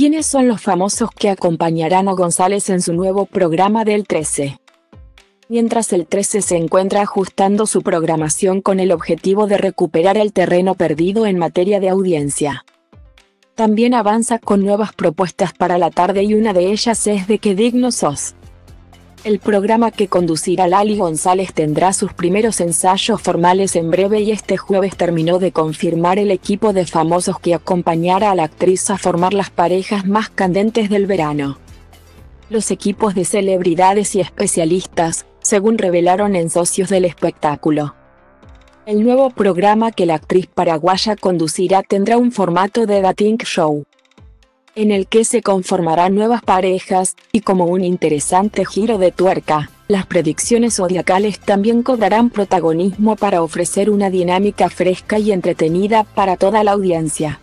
¿Quiénes son los famosos que acompañarán a González en su nuevo programa del 13? Mientras el 13 se encuentra ajustando su programación con el objetivo de recuperar el terreno perdido en materia de audiencia. También avanza con nuevas propuestas para la tarde y una de ellas es de que digno sos. El programa que conducirá Lali González tendrá sus primeros ensayos formales en breve y este jueves terminó de confirmar el equipo de famosos que acompañará a la actriz a formar las parejas más candentes del verano. Los equipos de celebridades y especialistas, según revelaron en socios del espectáculo. El nuevo programa que la actriz paraguaya conducirá tendrá un formato de dating show en el que se conformarán nuevas parejas, y como un interesante giro de tuerca, las predicciones zodiacales también cobrarán protagonismo para ofrecer una dinámica fresca y entretenida para toda la audiencia.